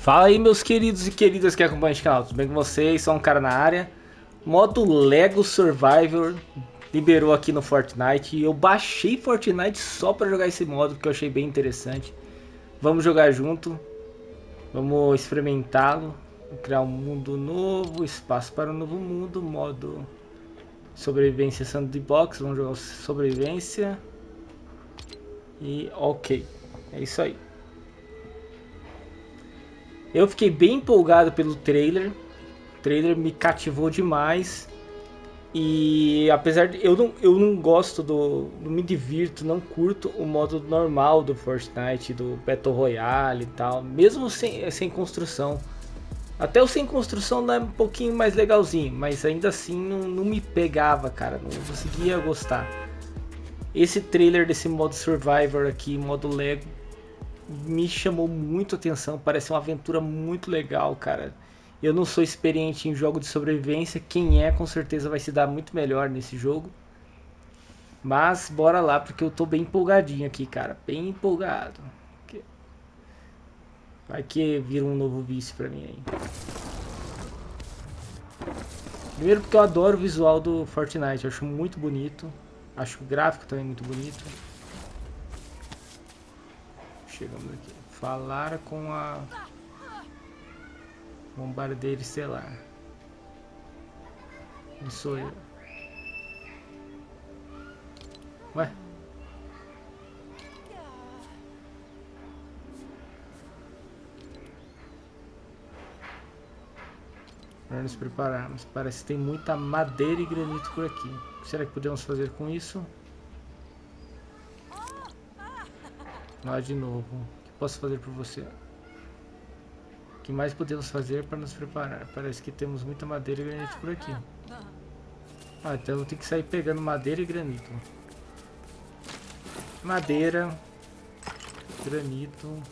Fala aí meus queridos e queridas que acompanham este canal, tudo bem com vocês? Sou um cara na área. Modo Lego Survivor liberou aqui no Fortnite. Eu baixei Fortnite só para jogar esse modo que eu achei bem interessante. Vamos jogar junto. Vamos experimentá-lo. Criar um mundo novo, espaço para um novo mundo, modo sobrevivência sandbox. Vamos jogar sobrevivência. E ok, é isso aí. Eu fiquei bem empolgado pelo trailer. O trailer me cativou demais. E apesar de eu não, eu não gosto do. Não me divirto, não curto o modo normal do Fortnite, do Battle Royale e tal. Mesmo sem, sem construção. Até o sem construção é um pouquinho mais legalzinho, mas ainda assim não, não me pegava, cara. Não conseguia gostar. Esse trailer desse modo Survivor aqui, modo Lego, me chamou muito atenção. Parece uma aventura muito legal, cara. Eu não sou experiente em jogo de sobrevivência. Quem é, com certeza vai se dar muito melhor nesse jogo. Mas bora lá, porque eu tô bem empolgadinho aqui, cara. Bem empolgado. Vai que vira um novo vício pra mim aí. Primeiro porque eu adoro o visual do Fortnite. Eu acho muito bonito. Acho o gráfico também muito bonito. Chegamos aqui. Falar com a bombardeira estelar. Quem sou eu? Ué? Para nos prepararmos. Parece que tem muita madeira e granito por aqui. O que será que podemos fazer com isso? Lá de novo. O que posso fazer por você? O que mais podemos fazer para nos preparar? Parece que temos muita madeira e granito por aqui. Ah, então eu tenho que sair pegando madeira e granito. Madeira. Granito.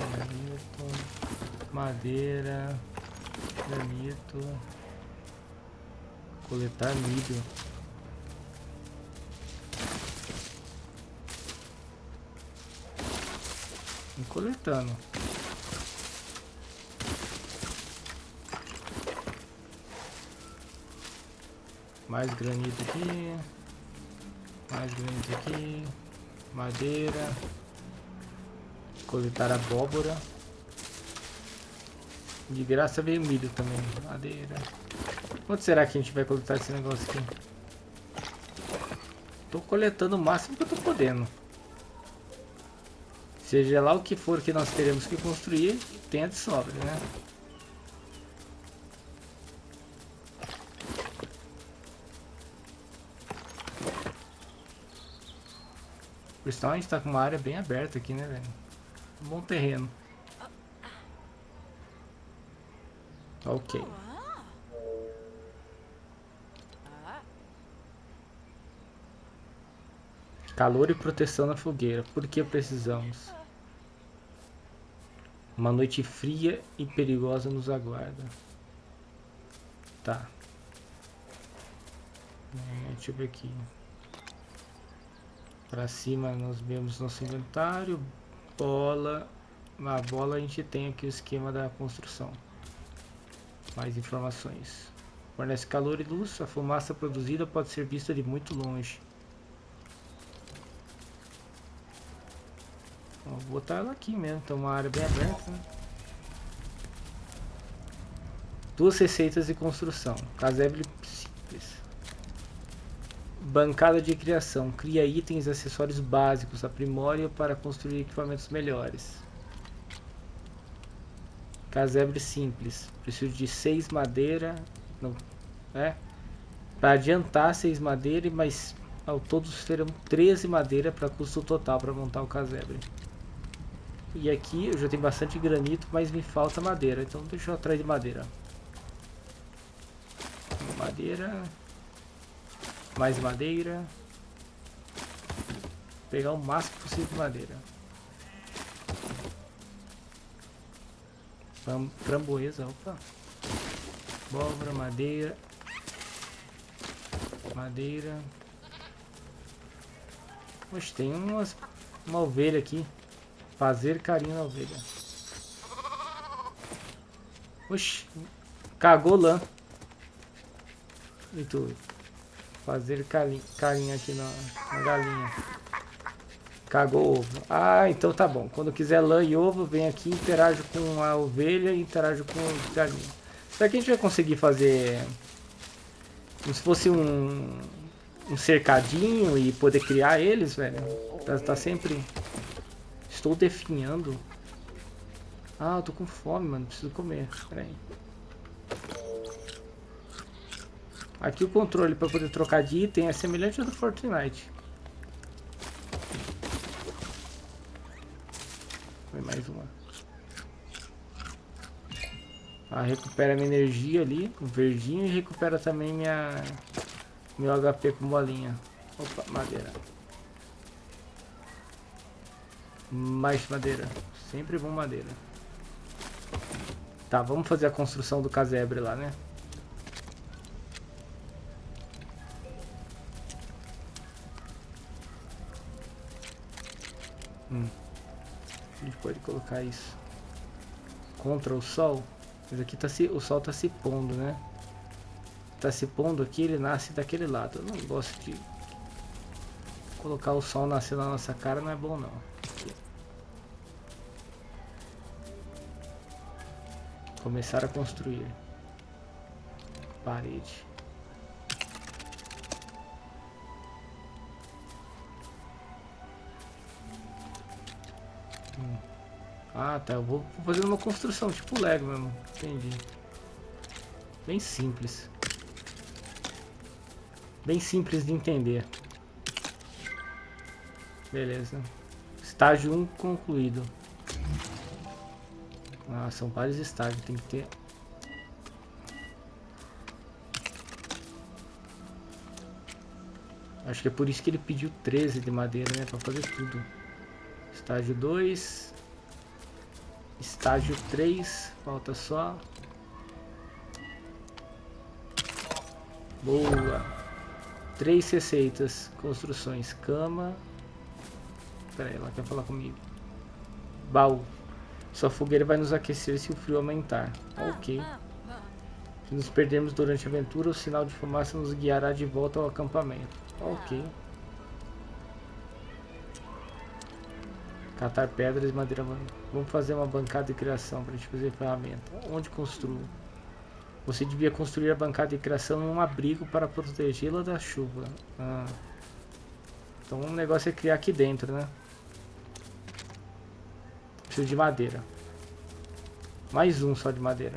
Granito. Madeira. Granito. Coletar milho. Coletando. Mais granito aqui. Mais granito aqui. Madeira. Coletar abóbora. De graça veio milho também. Madeira. Quanto será que a gente vai coletar esse negócio aqui? Tô coletando o máximo que eu tô podendo. Seja lá o que for que nós teremos que construir, tenha de sobra, né? Por sinal, a gente tá com uma área bem aberta aqui, né, velho? Um bom terreno. Ok. Calor e proteção na fogueira. Por que precisamos? Uma noite fria e perigosa nos aguarda. Tá. É, deixa eu ver aqui. Pra cima nós vemos nosso inventário. Bola. Na bola a gente tem aqui o esquema da construção. Mais informações. Fornece calor e luz. A fumaça produzida pode ser vista de muito longe. Vou botar ela aqui mesmo, tem uma área bem aberta. Né? Duas receitas de construção. Casebre simples. Bancada de criação. Cria itens e acessórios básicos. Aprimore para construir equipamentos melhores. Casebre simples. Preciso de 6 madeira. Não, é? Para adiantar 6 madeira, mas ao todos terão 13 madeira para custo total para montar o casebre. E aqui eu já tenho bastante granito, mas me falta madeira. Então deixa eu atrás de madeira. Madeira. Mais madeira. Vou pegar o máximo possível de madeira. Framboesa, opa. Abóbora, madeira. Madeira. Poxa, tem umas, uma ovelha aqui. Fazer carinho na ovelha. Oxi. Cagou lã. E tu? Fazer carinho, carinho aqui na, na galinha. Cagou ovo. Ah, então tá bom. Quando quiser lã e ovo, vem aqui, interage com a ovelha e interage com o galinha. Será que a gente vai conseguir fazer... Como se fosse um, um cercadinho e poder criar eles, velho? Tá, tá sempre... Estou definhando. Ah, eu tô com fome, mano. Preciso comer. Pera aí. Aqui o controle para poder trocar de item é semelhante ao do Fortnite. Foi mais uma. Ah, recupera minha energia ali, o verdinho, e recupera também minha meu HP com bolinha. Opa, madeira. Mais madeira. Sempre bom madeira. Tá, vamos fazer a construção do casebre lá, né? Hum. A gente pode colocar isso contra o sol. Mas aqui tá se, o sol tá se pondo, né? Tá se pondo aqui, ele nasce daquele lado. Eu não gosto de colocar o sol nascer na nossa cara, não é bom não. Começar a construir. Parede. Hum. Ah, tá. Eu vou fazer uma construção, tipo Lego mesmo. Entendi. Bem simples. Bem simples de entender. Beleza. Estágio 1 concluído. Ah, são vários estágios, tem que ter... Acho que é por isso que ele pediu 13 de madeira, né? Pra fazer tudo. Estágio 2. Estágio 3. Falta só. Boa. Três receitas. Construções. Cama. Pera aí, ela quer falar comigo. Baú. Sua fogueira vai nos aquecer se o frio aumentar. Ok. Se nos perdermos durante a aventura, o sinal de fumaça nos guiará de volta ao acampamento. Ok. Catar pedras e madeira. Vamos fazer uma bancada de criação para a gente fazer ferramenta. Onde construo? Você devia construir a bancada de criação em um abrigo para protegê-la da chuva. Ah. Então o negócio é criar aqui dentro, né? Preciso de madeira. Mais um só de madeira.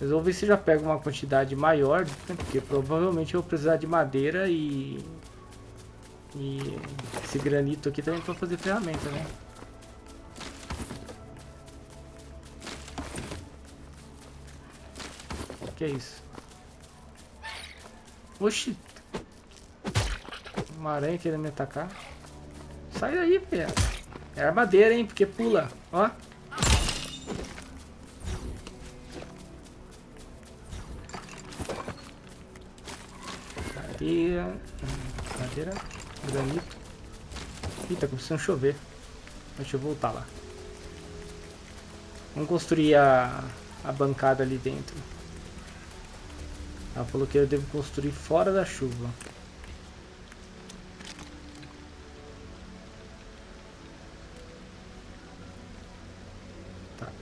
Mas vou ver se já pego uma quantidade maior, porque provavelmente eu vou precisar de madeira e e esse granito aqui também para fazer ferramenta, né? Que é isso? Oxi! Uma aranha querendo me atacar. Sai daí, velho. É armadeira, hein? Porque pula. Ó. Madeira. Madeira granito. Ih, tá começando a chover. Deixa eu voltar lá. Vamos construir a, a bancada ali dentro. Ela falou que eu devo construir fora da chuva.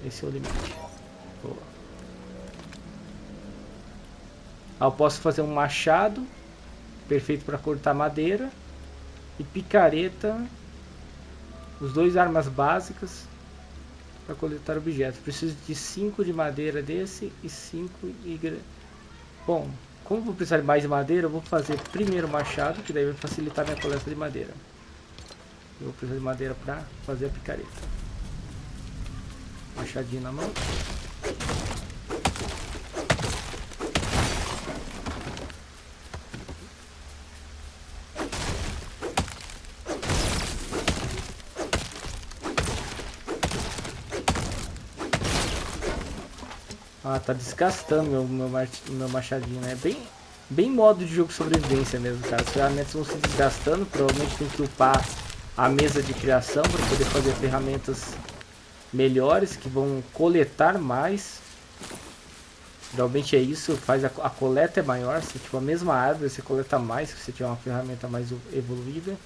Esse é o limite. Boa. Ah, eu posso fazer um machado. Perfeito para cortar madeira e picareta, os dois armas básicas para coletar objetos. Preciso de 5 de madeira desse e 5 de... Bom, como vou precisar de mais madeira, eu vou fazer primeiro machado, que daí vai facilitar minha coleta de madeira. Eu vou precisar de madeira para fazer a picareta. Machadinho na mão. Ah, tá desgastando meu, meu, meu machadinho, né? Bem, bem modo de jogo sobrevivência mesmo, cara. As ferramentas vão se desgastando, provavelmente tem que upar a mesa de criação para poder fazer ferramentas melhores que vão coletar mais. Geralmente é isso, faz a, a coleta é maior, se tipo a mesma árvore você coleta mais se você tiver uma ferramenta mais evoluída.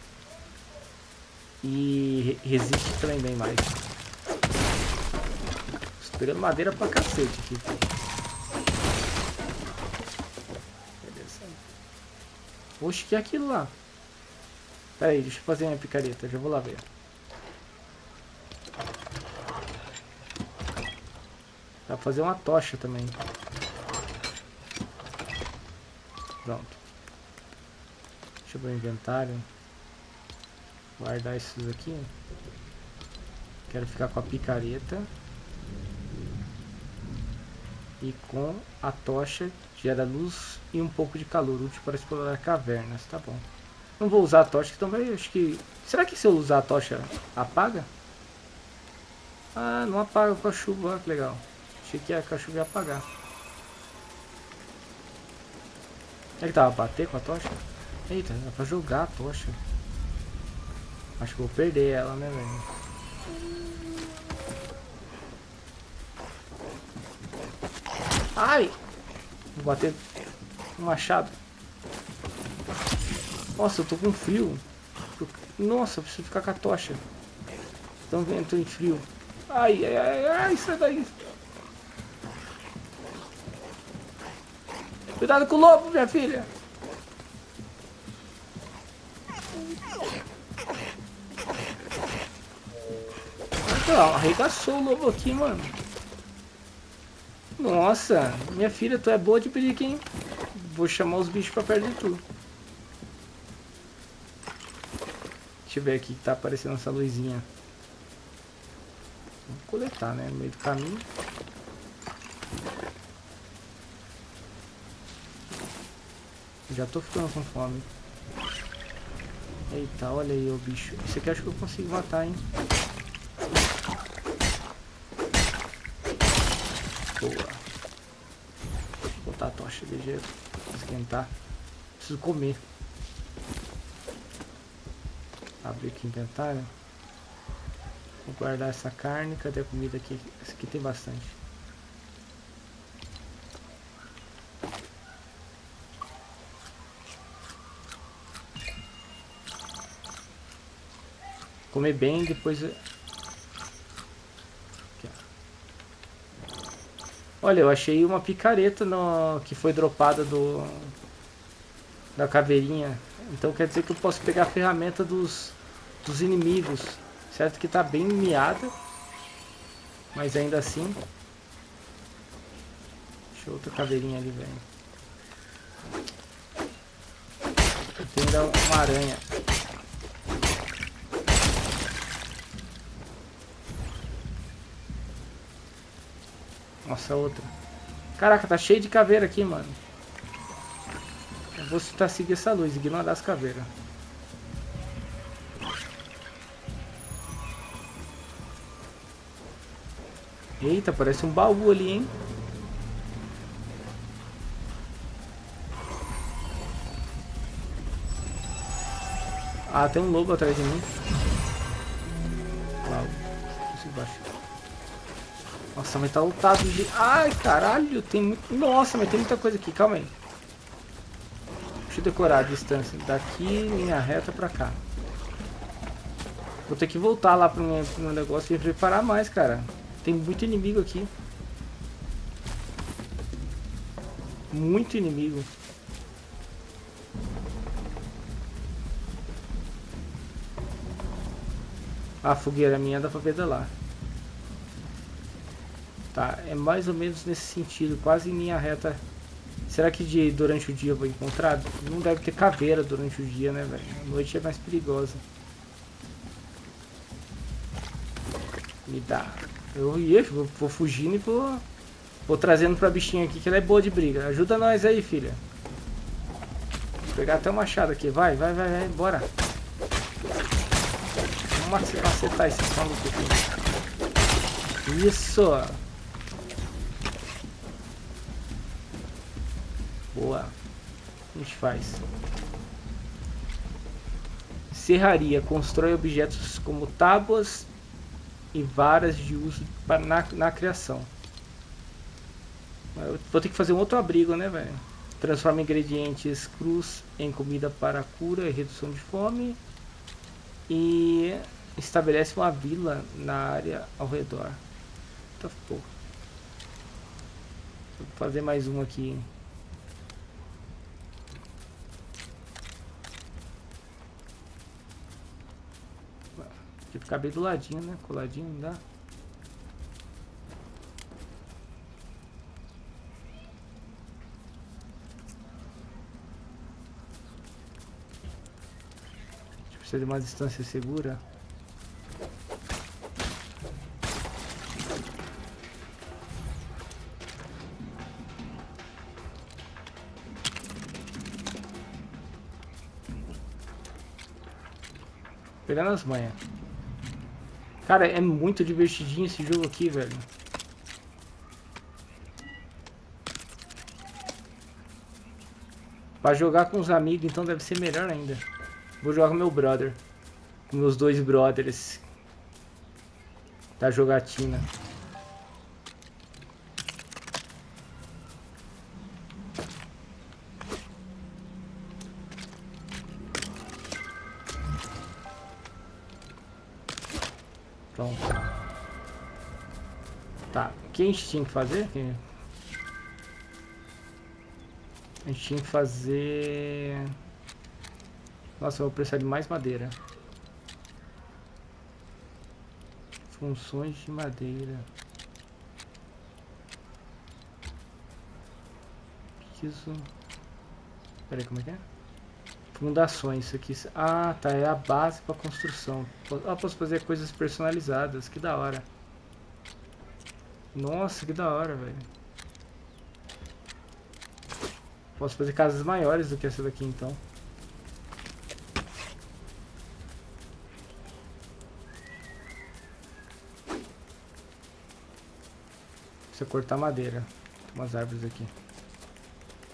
E resiste também bem mais. Estou pegando madeira pra cacete aqui. Beleza. Oxe, que é aquilo lá? Pera aí, deixa eu fazer minha picareta, já vou lá ver. Dá pra fazer uma tocha também. Pronto. Deixa eu ver o inventário. Guardar esses aqui. Quero ficar com a picareta. E com a tocha gera luz e um pouco de calor, útil para explorar cavernas. Tá bom. Não vou usar a tocha, então vai, acho que... Será que se eu usar a tocha, apaga? Ah, não apaga com a chuva, olha que legal. Achei que a chuva ia apagar. É que tava bater com a tocha? Eita, dá pra jogar a tocha. Acho que vou perder ela, né, velho? Ai! Vou bater no machado. Nossa, eu tô com frio. Nossa, preciso ficar com a tocha. Tão vento em frio. Ai, ai, ai, ai, sai daí. Cuidado com o lobo, minha filha. Olha arregaçou o lobo aqui, mano. Nossa, minha filha, tu é boa de briga, hein? Vou chamar os bichos pra perto de tu. Deixa eu ver aqui que tá aparecendo essa luzinha. Vou coletar, né? No meio do caminho. Já tô ficando com fome. Eita, olha aí o bicho. Esse aqui acho que eu consigo matar, hein? Boa. Vou botar a tocha de jeito. Esquentar. Preciso comer. Abrir aqui o inventário. Vou guardar essa carne. Cadê a comida aqui? Essa aqui tem bastante. Comer bem, depois... Olha, eu achei uma picareta no... que foi dropada do... da caveirinha. Então quer dizer que eu posso pegar a ferramenta dos, dos inimigos. Certo que tá bem miada. Mas ainda assim. Deixa outra caveirinha ali, velho. Tem ainda uma aranha. Nossa, outra. Caraca, tá cheio de caveira aqui, mano. Eu vou tentar seguir essa luz, ignorar as caveiras. Eita, parece um baú ali, hein? Ah, tem um lobo atrás de mim. Nossa, mas tá lotado de... Ai, caralho, tem muito... Nossa, mas tem muita coisa aqui, calma aí. Deixa eu decorar a distância. Daqui, linha reta pra cá. Vou ter que voltar lá pro meu, pro meu negócio e preparar mais, cara. Tem muito inimigo aqui. Muito inimigo. A fogueira minha dá pra pedalar. É mais ou menos nesse sentido, quase em linha reta. Será que de, durante o dia eu vou encontrar? Não deve ter caveira durante o dia, né, velho? A noite é mais perigosa. Me dá. Eu ia, vou, vou fugindo e vou, vou trazendo pra bichinha aqui que ela é boa de briga. Ajuda nós aí, filha. Vou pegar até o machado aqui. Vai, vai, vai, vai, bora. Vamos acertar esse maluco aqui. Isso. Gente faz. Serraria. Constrói objetos como tábuas e varas de uso na, na criação. Eu vou ter que fazer um outro abrigo, né, velho? Transforma ingredientes crus em comida para cura e redução de fome. E estabelece uma vila na área ao redor. Tá pouco. Vou fazer mais um aqui. Tem que ficar bem do ladinho, né? Coladinho, não dá? Precisa de uma distância segura. Pegando as manhas. Cara, é muito divertidinho esse jogo aqui, velho. Pra jogar com os amigos, então deve ser melhor ainda. Vou jogar com meu brother. Com meus dois brothers. Da jogatina. Gente tinha que fazer? A gente tinha que fazer... Nossa, eu vou precisar de mais madeira. Funções de madeira. isso... Peraí, como é que é? Fundações, isso aqui... Ah, tá, é a base para construção. Ah, posso fazer coisas personalizadas, que da hora. Nossa, que da hora, velho. Posso fazer casas maiores do que essa daqui, então. Precisa cortar madeira. Tem umas árvores aqui.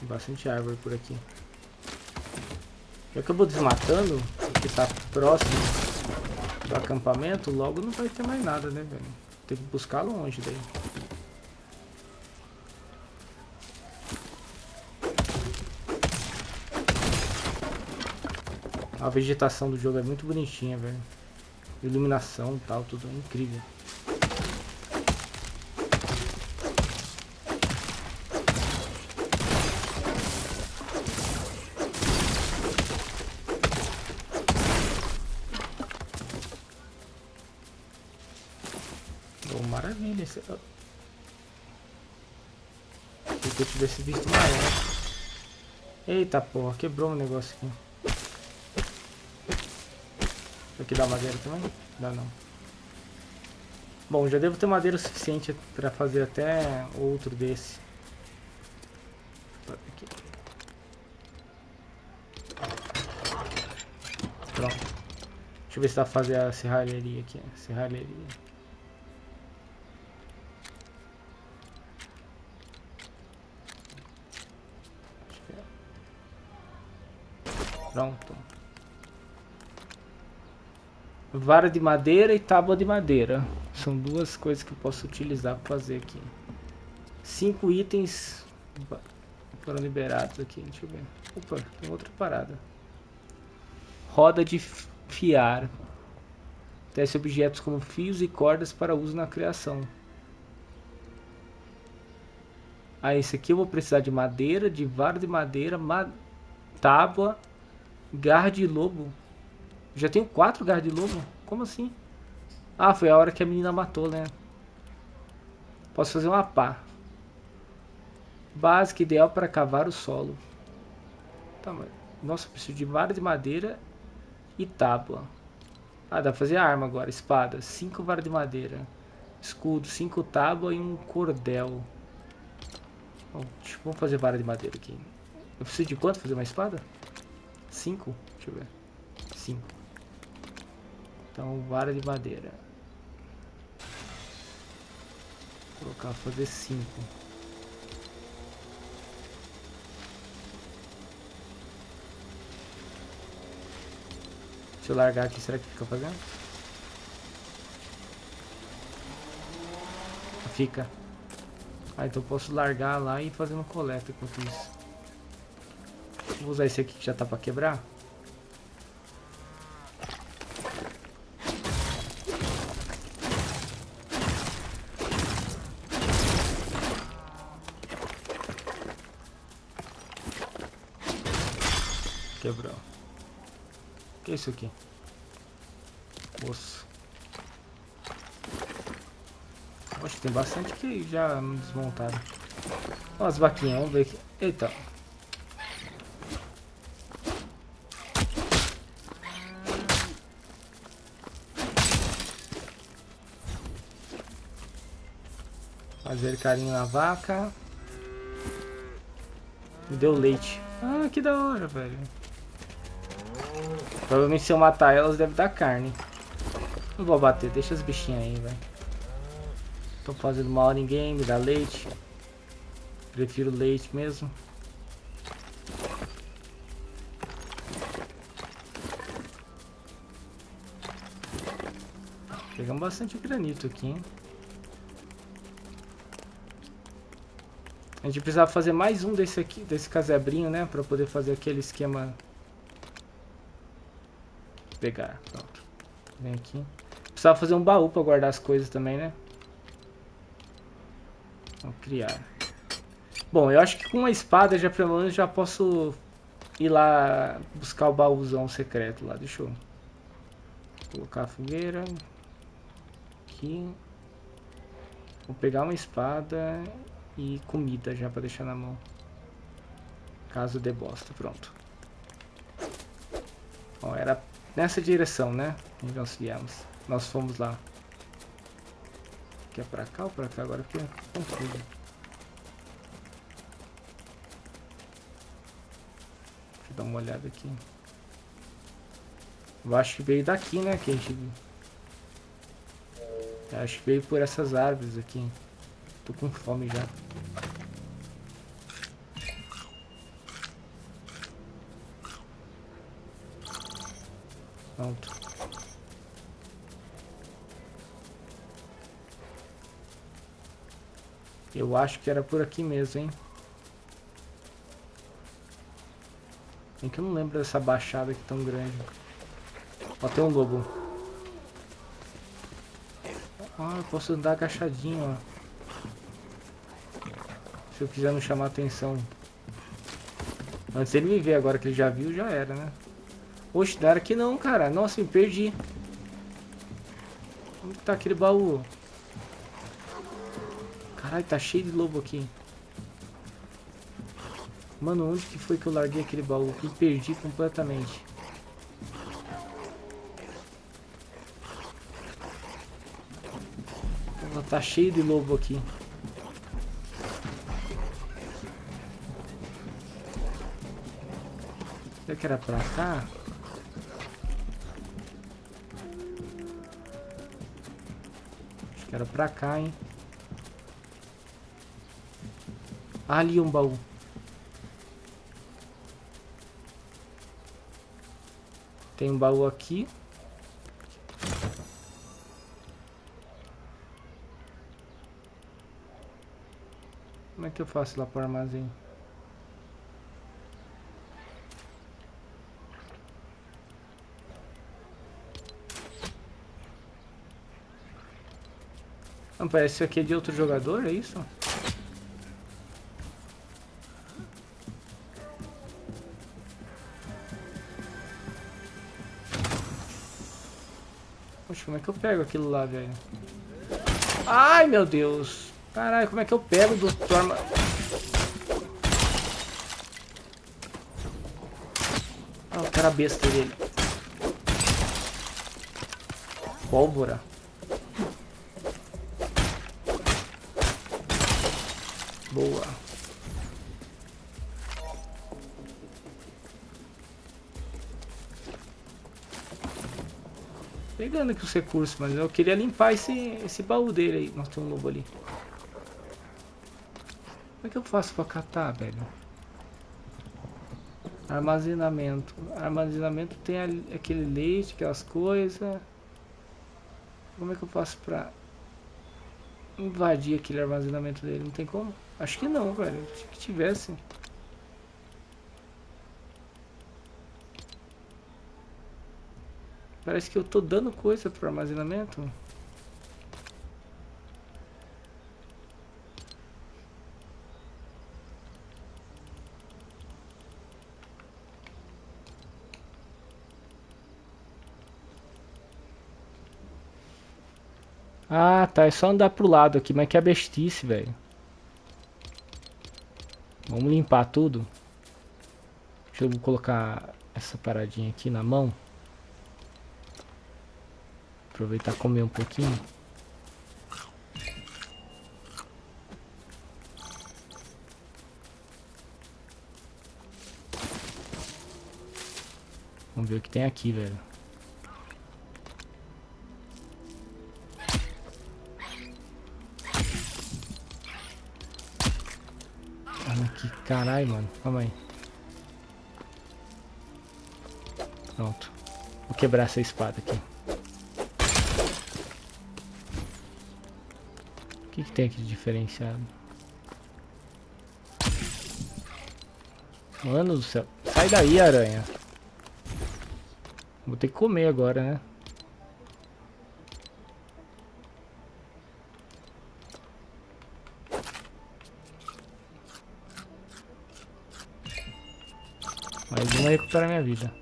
Tem bastante árvore por aqui. Já que eu vou desmatando, porque tá próximo do acampamento, logo não vai ter mais nada, né, velho? Tem que buscar longe daí. A vegetação do jogo é muito bonitinha, velho. Iluminação e tal, tudo incrível. Se eu tivesse visto maior. Eita porra, quebrou um negócio aqui. Aqui dá madeira também? Dá não. Bom, já devo ter madeira suficiente para fazer até outro desse. Aqui. Pronto. Deixa eu ver se dá pra fazer a serralheria aqui. Serralheria. Pronto. Vara de madeira e tábua de madeira. São duas coisas que eu posso utilizar para fazer aqui. Cinco itens foram liberados aqui. Deixa eu ver. Opa, tem outra parada. Roda de fiar. Teste objetos como fios e cordas para uso na criação. Ah, esse aqui eu vou precisar de madeira, de vara de madeira, ma tábua De lobo. Já tenho quatro de lobo? Como assim? Ah, foi a hora que a menina matou, né? Posso fazer uma pá. Básica ideal para cavar o solo. Tá. Nossa, preciso de vara de madeira e tábua. Ah, dá pra fazer arma agora. Espada. Cinco varas de madeira. Escudo. Cinco tábua e um cordel. Bom, vamos fazer vara de madeira aqui. Eu preciso de quanto fazer uma espada? 5? Deixa eu ver. 5. Então, vara de madeira. Vou colocar, fazer 5. Deixa eu largar aqui, será que fica fazendo? Fica. Ah, então posso largar lá e fazer uma coleta enquanto isso. Vou usar esse aqui que já tá pra quebrar. Quebrou. O que é isso aqui? Osso. Que tem bastante que já desmontaram. Olha as vaquinhas, vamos ver aqui. Eita. Fazer carinho na vaca. Me deu leite. Ah, que da hora, velho. Provavelmente se eu matar elas deve dar carne. Não vou bater, deixa as bichinhas aí, velho. Tô fazendo mal a ninguém, me dá leite. Prefiro leite mesmo. Pegamos bastante granito aqui, hein? A gente precisava fazer mais um desse aqui, desse casebrinho, né? Pra poder fazer aquele esquema... Pegar, pronto. Vem aqui. Precisava fazer um baú pra guardar as coisas também, né? Vamos criar. Bom, eu acho que com uma espada já pelo menos já posso ir lá buscar o baúzão secreto lá. Deixa eu colocar a fogueira. Aqui. Vou pegar uma espada e comida já para deixar na mão. Caso de bosta, pronto. Ó, era nessa direção, né? Onde nós viemos. Nós fomos lá. Que é pra cá ou pra cá? Agora fica confuso. Deixa eu dar uma olhada aqui. Eu acho que veio daqui, né? Que a gente... Eu acho que veio por essas árvores aqui. Tô com fome já. Pronto. Eu acho que era por aqui mesmo, hein? É que eu não lembro dessa baixada aqui tão grande. Ó, tem um lobo. Ah, eu posso andar agachadinho, ó. Se eu quiser não chamar atenção. Antes ele me ver, agora que ele já viu, já era, né? Oxe, era aqui não, cara. Nossa, me perdi. Onde tá aquele baú? Caralho, tá cheio de lobo aqui. Mano, onde que foi que eu larguei aquele baú? Me perdi completamente. Tá cheio de lobo aqui. Será que era pra cá? Acho que era pra cá, hein? Ali um baú. Tem um baú aqui. Como é que eu faço lá para o armazém? Não, parece que isso aqui é de outro jogador, é isso? Poxa, como é que eu pego aquilo lá, velho? Ai, meu Deus! Caralho, como é que eu pego do torma... Ah, o cara besta dele. Pólvora. Pegando aqui os recursos, mas eu queria limpar esse, esse baú dele aí. Nossa, tem um lobo ali. Como é que eu faço pra catar, velho? Armazenamento. Armazenamento tem aquele leite, aquelas coisas. Como é que eu faço pra invadir aquele armazenamento dele? Não tem como? Acho que não, velho. Acho que tivesse. Parece que eu tô dando coisa pro armazenamento. Ah, tá. É só andar pro lado aqui, mas que é bestice, velho. Vamos limpar tudo. Deixa eu colocar essa paradinha aqui na mão. Aproveitar e comer um pouquinho. Vamos ver o que tem aqui, velho. Olha que caralho, mano. Calma aí. Pronto. Vou quebrar essa espada aqui. Que, que tem aqui de diferenciado? Mano do céu. Sai daí, aranha. Vou ter que comer agora, né? Mais uma recupera minha vida.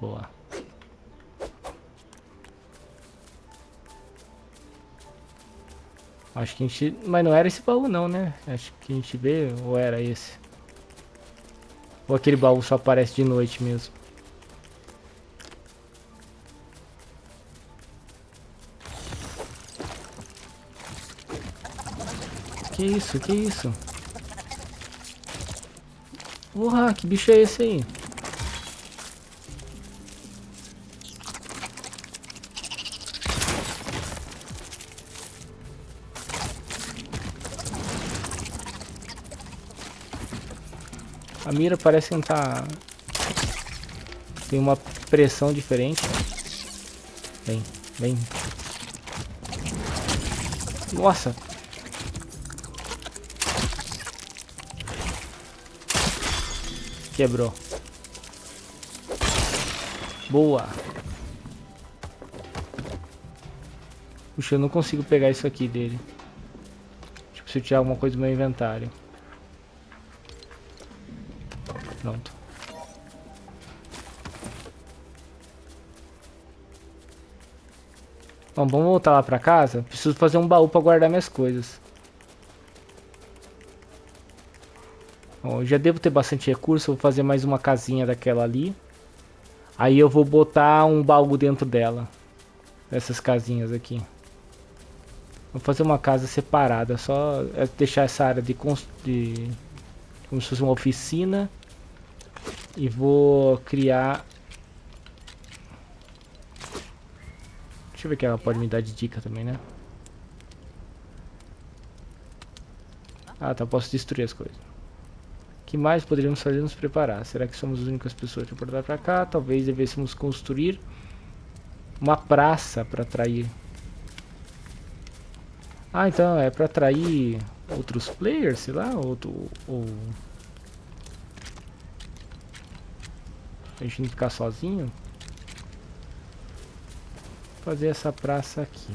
Boa. Acho que a gente... Mas não era esse baú não, né? Acho que a gente vê ou era esse. Ou aquele baú só aparece de noite mesmo. Que isso? Que isso? Porra, que bicho é esse aí? A mira parece não tá... Tem uma pressão diferente. Vem, vem. Nossa! Quebrou. Boa. Puxa, eu não consigo pegar isso aqui dele. Tipo, se eu tirar alguma coisa do meu inventário. Bom, vamos voltar lá pra casa. Preciso fazer um baú pra guardar minhas coisas. Bom, já devo ter bastante recurso. Vou fazer mais uma casinha daquela ali. Aí eu vou botar um baú dentro dela. Essas casinhas aqui. Vou fazer uma casa separada. Só deixar essa área de... de como se fosse uma oficina. E vou criar... Deixa eu ver que ela pode me dar de dica também, né? Ah, tá. Posso destruir as coisas. O que mais poderíamos fazer nos preparar? Será que somos as únicas pessoas que portar pra cá? Talvez devêssemos construir uma praça para atrair. Ah, então é para atrair outros players, sei lá, outro, ou a gente não ficar sozinho. Fazer essa praça aqui.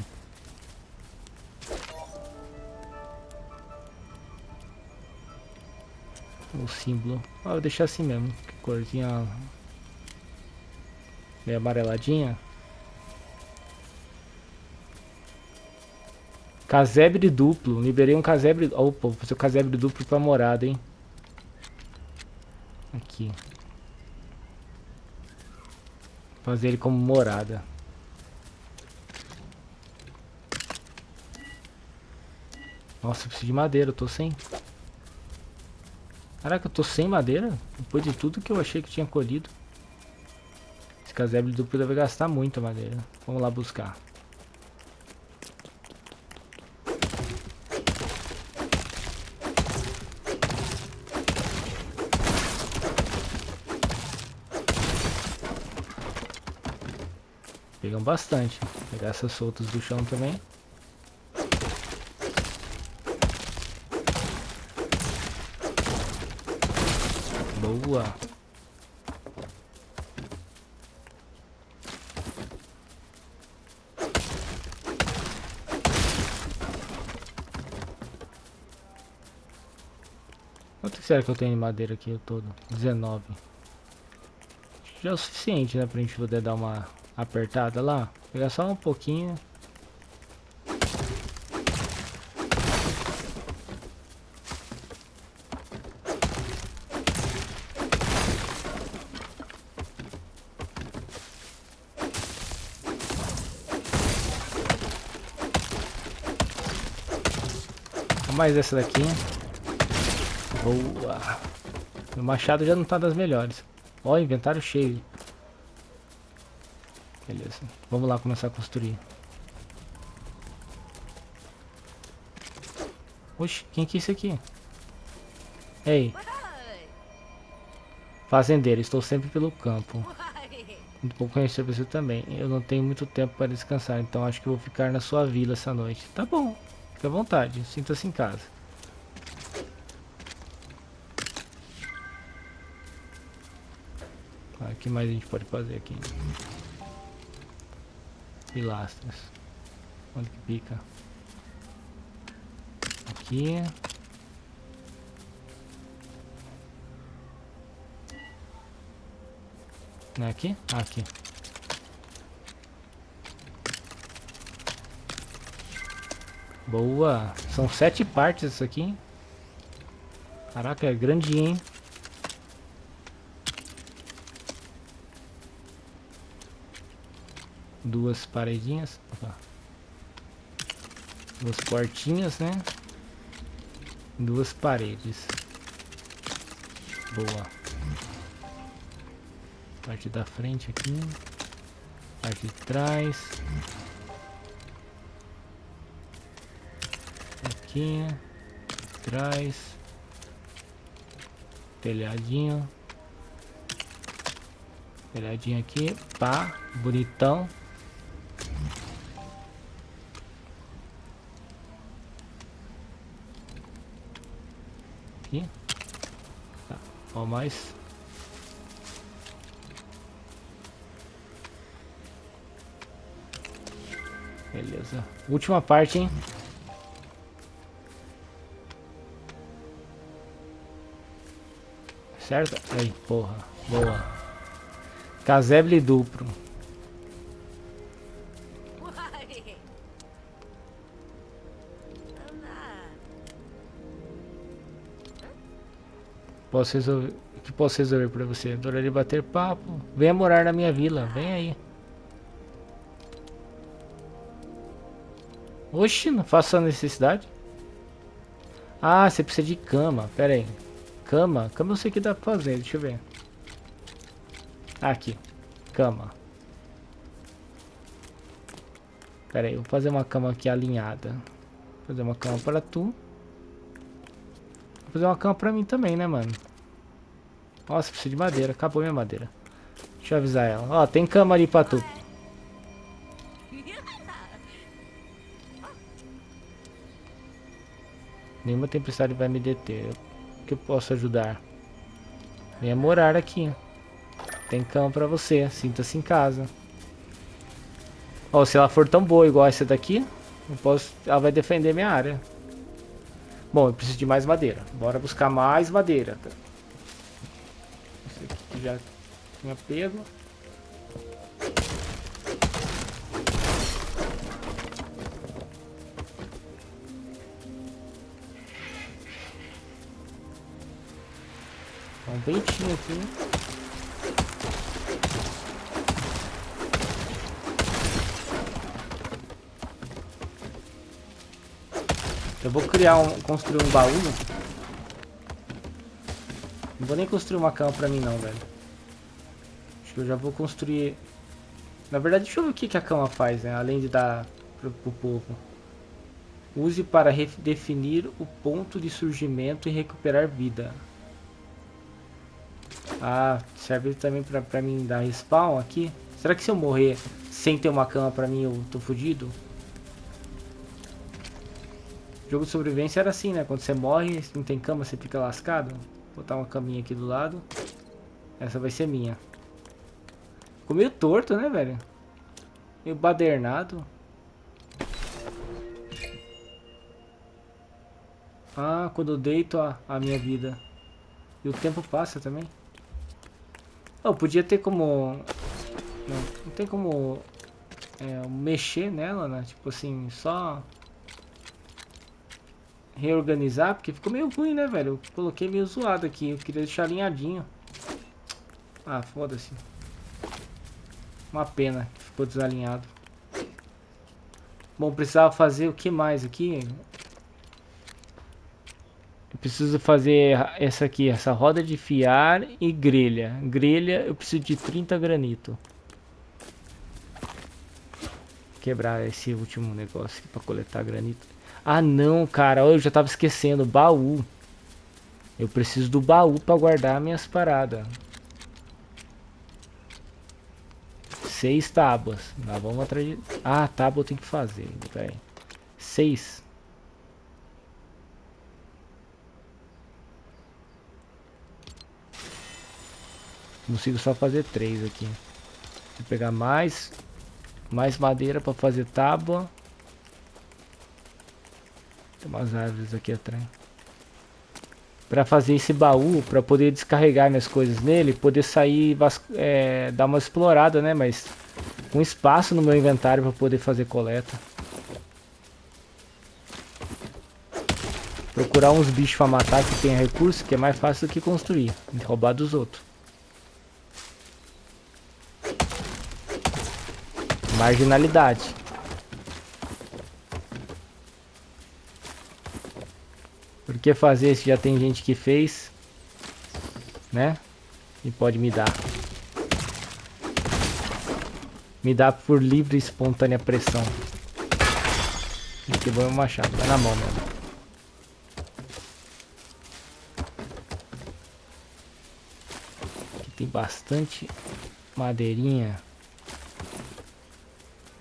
O símbolo. Ah, vou deixar assim mesmo. Que corzinha meio amareladinha. Casebre duplo. Liberei um casebre. Opa, vou fazer o casebre duplo pra morada, hein? Aqui. Fazer ele como morada. Nossa, eu preciso de madeira, eu tô sem. Caraca, eu tô sem madeira? Depois de tudo que eu achei que tinha colhido. Esse casebre duplo deve gastar muita madeira. Vamos lá buscar. Pegam bastante. Vou pegar essas soltas do chão também. Quanto será que eu tenho de madeira aqui todo? 19. Já é o suficiente, né? Pra gente poder dar uma apertada lá. Pegar só um pouquinho. Mais essa daqui. Boa. O machado já não tá das melhores. Ó, inventário cheio. Beleza. Vamos lá começar a construir. Oxe, quem que é isso aqui? Ei. Fazendeiro, estou sempre pelo campo. Muito bom conhecer você também. Eu não tenho muito tempo para descansar, então acho que vou ficar na sua vila essa noite. Tá bom, fica à vontade, sinta-se em casa. O que mais a gente pode fazer aqui? Pilastras. Onde que pica? Aqui. Não é aqui? Ah, aqui. Boa! São sete partes isso aqui. Caraca, é grandinho, hein? duas paredinhas, opa. duas portinhas, né? Duas paredes. Boa. Parte da frente aqui. Parte de trás. Aqui. Trás. Telhadinho. Telhadinho aqui. Pá. Bonitão. aqui. Tá, ó mais. Beleza. Última parte, hein? Certo? Aí, porra. Boa. Casebre duplo. Posso resolver. Que posso resolver pra você? Adoraria bater papo. Venha morar na minha vila. Vem aí. Oxi, não faço a necessidade. Ah, você precisa de cama. Pera aí. Cama? Cama eu sei que dá pra fazer. Deixa eu ver. aqui. Cama. Pera aí, vou fazer uma cama aqui alinhada. Vou fazer uma cama para tu. Vou fazer uma cama pra mim também, né, mano? Nossa, preciso de madeira. Acabou minha madeira. Deixa eu avisar ela. Ó, tem cama ali pra tu. Nenhuma tempestade vai me deter. Que eu posso ajudar? Venha morar aqui. Tem cama pra você. Sinta-se em casa. Ó, se ela for tão boa igual essa daqui, eu posso... ela vai defender minha área. Bom, eu preciso de mais madeira. Bora buscar mais madeira. Esse aqui já tinha pego. Ventinho aqui. Eu vou criar um, construir um baú. Não vou nem construir uma cama pra mim não, velho. Acho que eu já vou construir... Na verdade, deixa eu ver o que, que a cama faz, né? Além de dar pro, pro povo. Use para definir o ponto de surgimento e recuperar vida. Ah, serve também pra, pra mim dar respawn aqui? Será que se eu morrer, sem ter uma cama pra mim eu tô fudido. Jogo de sobrevivência era assim, né? Quando você morre, não tem cama, você fica lascado. Vou botar uma caminha aqui do lado. Essa vai ser minha. Ficou meio torto, né, velho? Meio badernado. Ah, quando eu deito a, a minha vida. E o tempo passa também. Oh, podia ter como... Não, não tem como é, mexer nela, né? Tipo assim, só reorganizar, porque ficou meio ruim, né, velho? Eu coloquei meio zoado aqui, eu queria deixar alinhadinho. Ah, foda-se. Uma pena que ficou desalinhado. Bom, precisava fazer o que mais aqui? Preciso fazer essa aqui, essa roda de fiar e grelha. Grelha, eu preciso de 30 granito. Quebrar esse último negócio aqui para coletar granito. Ah não, cara, eu já tava esquecendo, baú. Eu preciso do baú para guardar minhas paradas. Seis tábuas. Nós vamos atrás de... Ah, tábua eu tenho que fazer, velho. Seis. Consigo só fazer três aqui. Vou pegar mais, mais madeira para fazer tábua. Tem umas árvores aqui atrás. Para fazer esse baú, para poder descarregar minhas coisas nele, poder sair, é, dar uma explorada, né? Mas com espaço no meu inventário para poder fazer coleta. Procurar uns bichos para matar que tem recurso, que é mais fácil do que construir. Roubar dos outros. Marginalidade. Por que fazer se já tem gente que fez? Né? E pode me dar. Me dá por livre e espontânea pressão. Que bom machado. Vai na mão mesmo. Aqui tem bastante madeirinha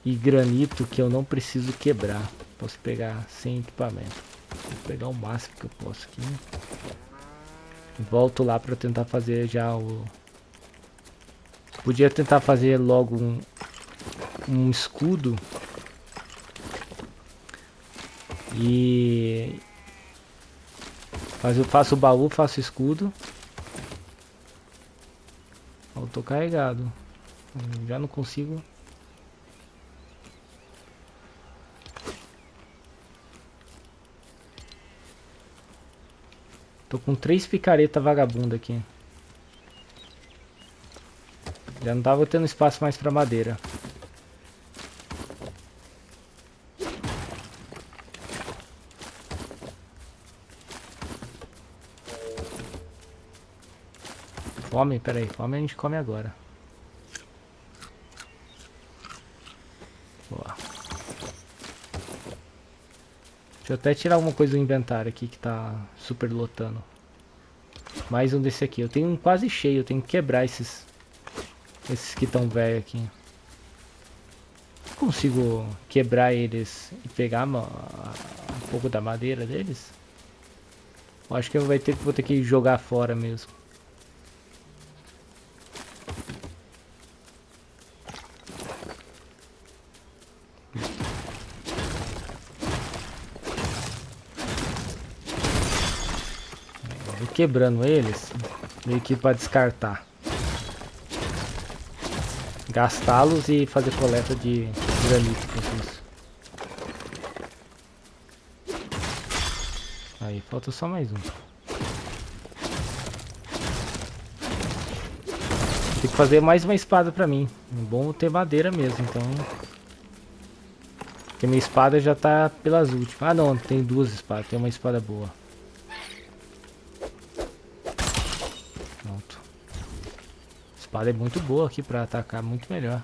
e granito que eu não preciso quebrar. Posso pegar sem equipamento. Vou pegar o máximo que eu posso aqui. Volto lá para tentar fazer já o... Podia tentar fazer logo um, um escudo. E... Mas eu faço o baú, faço escudo. Eu tô carregado. Já não consigo Tô com três picaretas vagabunda aqui. Já não tava tendo espaço mais pra madeira. Fome? Pera aí, fome a gente come agora. Deixa eu até tirar alguma coisa do inventário aqui que tá super lotando. Mais um desse aqui. Eu tenho um quase cheio, eu tenho que quebrar esses esses que estão velhos aqui. Consigo quebrar eles e pegar uma, um pouco da madeira deles? Eu acho que eu ter, vou ter que jogar fora mesmo. Quebrando eles, meio que para descartar. Gastá-los e fazer coleta de granito com isso. Aí, falta só mais um. Tem que fazer mais uma espada pra mim. É bom ter madeira mesmo, então... Porque minha espada já tá pelas últimas. Ah não, tem duas espadas, tem uma espada boa. Espada é muito boa aqui pra atacar, muito melhor.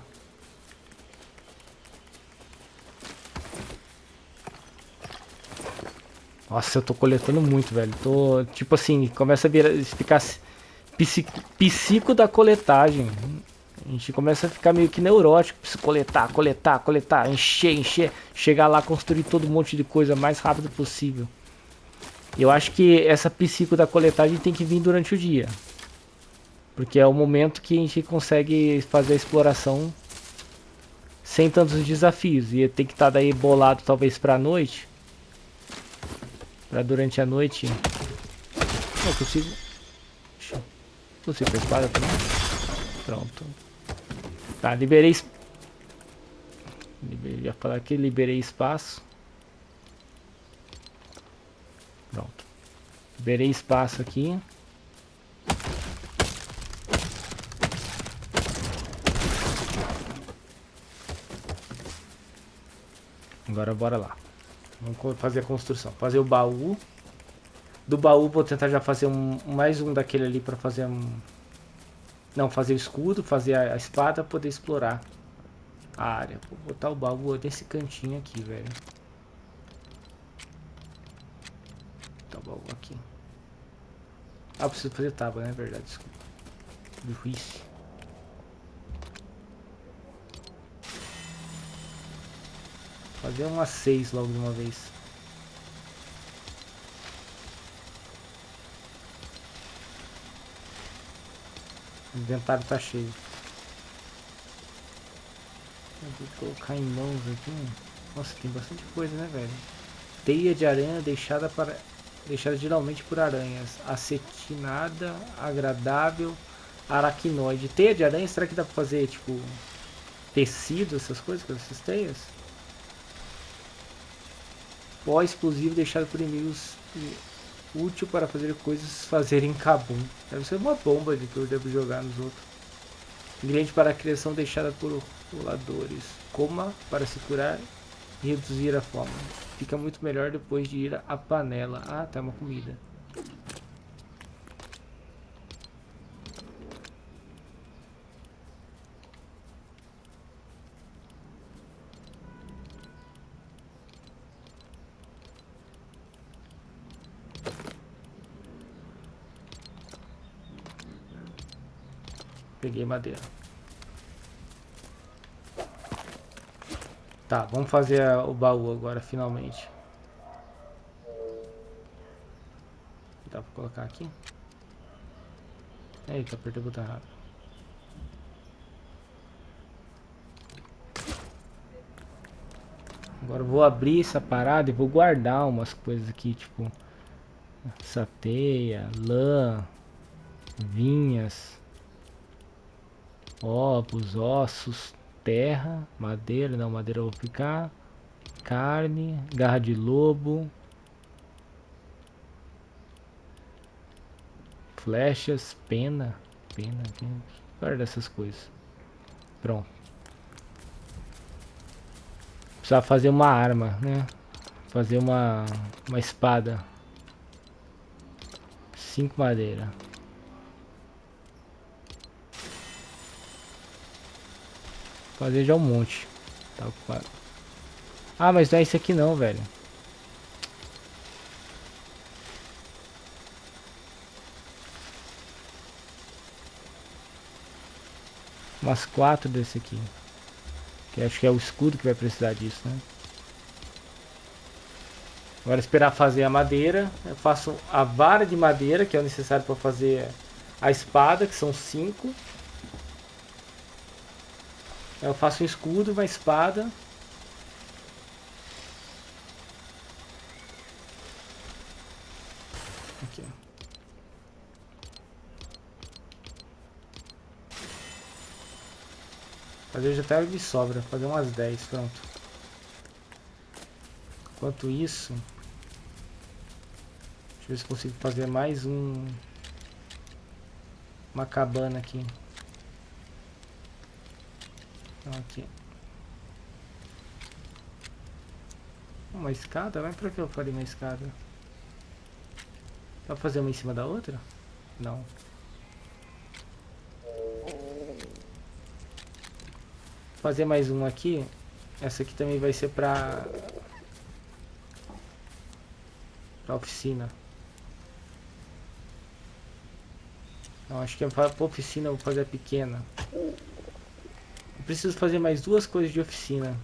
Nossa, eu tô coletando muito, velho. Tô, tipo assim, começa a virar, ficar psico, psico da coletagem. A gente começa a ficar meio que neurótico, coletar, coletar, coletar, encher, encher, chegar lá, construir todo um monte de coisa mais rápido possível. Eu acho que essa psico da coletagem tem que vir durante o dia. Porque é o momento que a gente consegue fazer a exploração sem tantos desafios. E tem que estar tá daí bolado talvez pra noite. Pra durante a noite. Não consigo. Consigo a espada também. Pronto. Tá, liberei. liberei ia falar aqui, liberei espaço. Pronto. Liberei espaço aqui. Agora bora lá. Vamos fazer a construção. Fazer o baú. Do baú vou tentar já fazer um, mais um daquele ali para fazer um... Não, fazer o escudo, fazer a, a espada, poder explorar a área. Vou botar o baú nesse cantinho aqui, velho. Botar o baú aqui. Ah, preciso fazer tábua, né? Verdade, desculpa. Burrice. Fazer umas seis logo de uma vez. O inventário tá cheio. Vou colocar em mãos aqui. Nossa, tem bastante coisa, né, velho? Teia de aranha deixada para deixada geralmente por aranhas. Acetinada, agradável, aracnoide. Teia de aranha, será que dá pra fazer, tipo, tecido, essas coisas com essas teias? Pó explosivo deixado por inimigos útil para fazer coisas fazerem cabum. Deve ser uma bomba de que eu devo jogar nos outros. Ingrediente para a criação deixada por roladores. Coma para se curar e reduzir a fome. Fica muito melhor depois de ir à panela. Ah, tá uma comida. Peguei madeira. Tá, vamos fazer o baú agora, finalmente. Dá pra colocar aqui? Eita, apertei o botão errado. Agora eu vou abrir essa parada e vou guardar umas coisas aqui, tipo... Sateia, lã, vinhas ovos, ossos, terra, madeira, não, madeira eu vou ficar, carne, garra de lobo, flechas, pena, pena, pena, guarda essas coisas. Pronto. Precisava fazer uma arma, né? Fazer uma, uma espada. Cinco madeira. Fazer já um monte. Tá ocupado. Ah, mas não é esse aqui não, velho. Umas quatro desse aqui. Que acho que é o escudo que vai precisar disso, né? Agora esperar fazer a madeira. Eu faço a vara de madeira, que é o necessário para fazer a espada, que são cinco. Eu faço um escudo, uma espada. Aqui. Fazer até de sobra, fazer umas 10, pronto. Enquanto isso, deixa eu ver se consigo fazer mais um uma cabana aqui. Aqui. Uma escada? Vai pra que eu faria uma escada? Pra fazer uma em cima da outra? Não. Fazer mais uma aqui. Essa aqui também vai ser pra... Pra oficina. Não, acho que é pra oficina eu vou fazer a pequena. Preciso fazer mais duas coisas de oficina.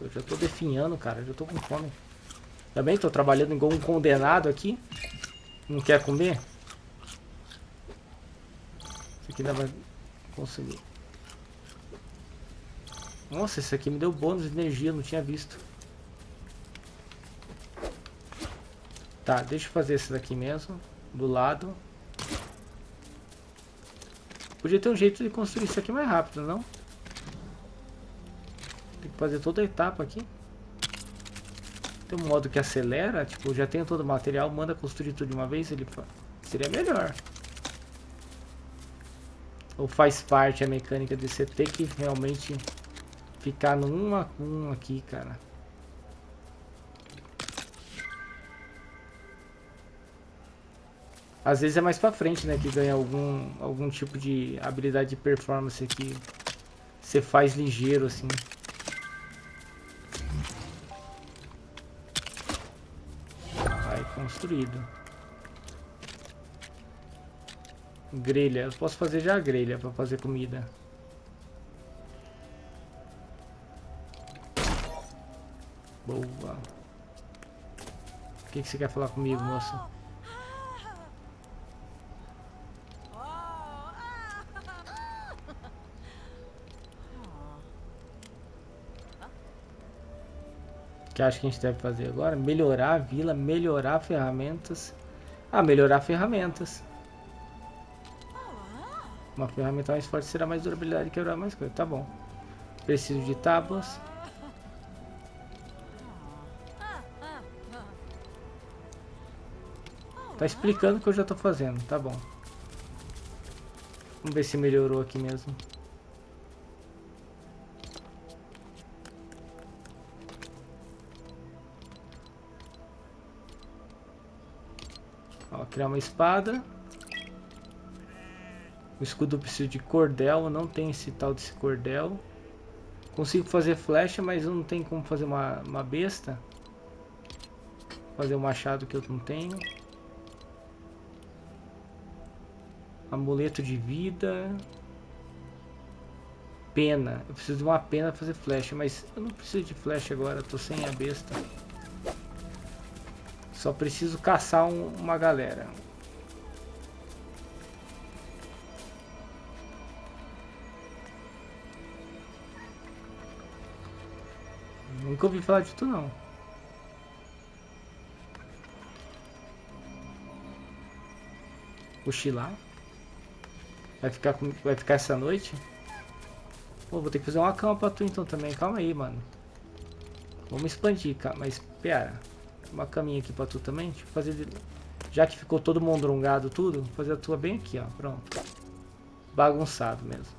Eu já tô definhando, cara. Já tô com fome. Também tô trabalhando igual um condenado aqui. Não quer comer? Isso aqui dá pra conseguir. Nossa, esse aqui me deu bônus de energia, não tinha visto. Tá, deixa eu fazer esse daqui mesmo. Do lado. Podia ter um jeito de construir isso aqui mais rápido, não? Tem que fazer toda a etapa aqui. Tem um modo que acelera, tipo, já tem todo o material, manda construir tudo de uma vez, ele seria melhor. Ou faz parte a mecânica de você ter que realmente ficar no um a um aqui, cara. Às vezes é mais pra frente, né, que ganha algum, algum tipo de habilidade de performance que você faz ligeiro, assim. Vai, construído. Grelha, eu posso fazer já a grelha pra fazer comida. Boa. O que, que você quer falar comigo, moça? Que acho que a gente deve fazer agora? Melhorar a vila, melhorar ferramentas. Ah, melhorar ferramentas. Uma ferramenta mais forte será mais durabilidade e quebrar mais coisa. Tá bom. Preciso de tábuas. Tá explicando o que eu já tô fazendo. Tá bom. Vamos ver se melhorou aqui mesmo. Criar uma espada. O escudo precisa de cordel, não tem esse tal desse cordel. Consigo fazer flecha, mas não tem como fazer uma, uma besta. Fazer um machado que eu não tenho. Amuleto de vida. Pena. Eu preciso de uma pena para fazer flecha, mas eu não preciso de flecha agora, tô sem a besta. Só preciso caçar um, uma galera. Nunca ouvi falar de tu não. Cochilar. Vai ficar, com, vai ficar essa noite? Pô, vou ter que fazer uma cama pra tu então também. Calma aí, mano. Vamos expandir, mas pera uma caminha aqui pra tu também. Deixa eu fazer... Já que ficou todo mondrongado tudo, vou fazer a tua bem aqui, ó. Pronto. Bagunçado mesmo.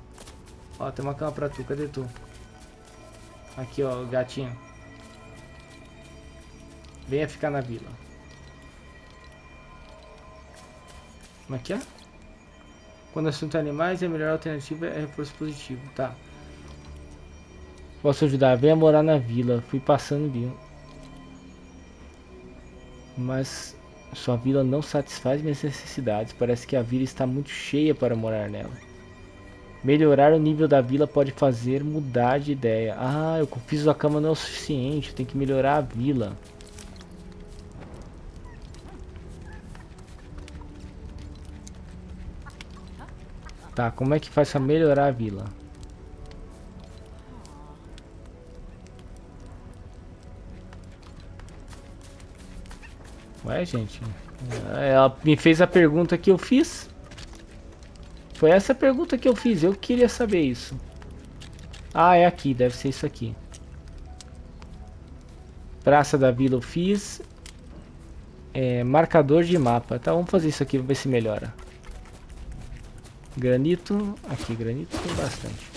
Ó, tem uma cama pra tu. Cadê tu? Aqui, ó, gatinho. Venha ficar na vila. Como é que é? Quando assunto animais, a melhor alternativa é reforço positivo. Tá. Posso ajudar? Venha morar na vila. Fui passando, viu? Mas sua vila não satisfaz minhas necessidades. Parece que a vila está muito cheia para morar nela. Melhorar o nível da vila pode fazer mudar de ideia. Ah, eu fiz a cama não é o suficiente, tem que melhorar a vila. Tá, como é que faz para melhorar a vila? Ué, gente. Ela me fez a pergunta que eu fiz. Foi essa pergunta que eu fiz. Eu queria saber isso. Ah, é aqui. Deve ser isso aqui. Praça da Vila eu fiz. É, marcador de mapa. Tá, vamos fazer isso aqui. Vamos ver se melhora. Granito. Aqui, granito tem bastante.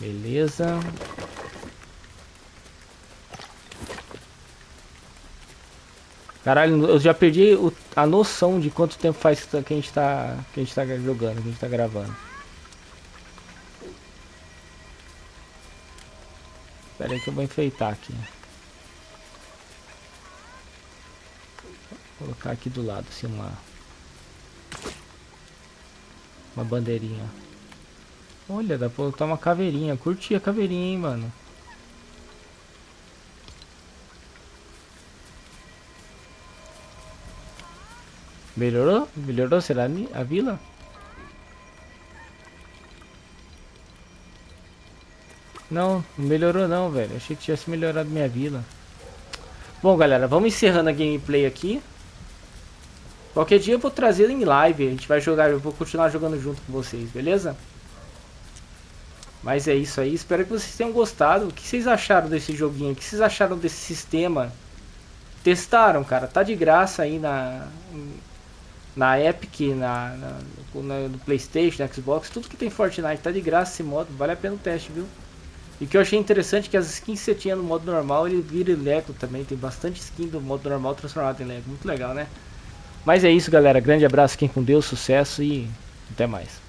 Beleza. Caralho, eu já perdi o, a noção de quanto tempo faz que a gente tá, que a gente tá jogando, que a gente tá gravando. Espera aí que eu vou enfeitar aqui. Vou colocar aqui do lado, assim, uma... Uma bandeirinha. Olha, dá pra botar uma caveirinha. Curti a caveirinha, hein, mano. Melhorou? Melhorou, será a vila? Não, não melhorou não, velho. Achei que tivesse melhorado minha vila. Bom, galera, vamos encerrando a gameplay aqui. Qualquer dia eu vou trazer em live. A gente vai jogar, eu vou continuar jogando junto com vocês, beleza? Mas é isso aí. Espero que vocês tenham gostado. O que vocês acharam desse joguinho? O que vocês acharam desse sistema? Testaram, cara. Tá de graça aí na na Epic, na, na, no, no Playstation, no Xbox, tudo que tem Fortnite tá de graça esse modo, vale a pena o teste, viu? E que eu achei interessante que as skins que você tinha no modo normal, ele vira Lego também, tem bastante skin do modo normal transformado em Lego, muito legal, né? Mas é isso, galera, grande abraço, quem com Deus, sucesso e até mais.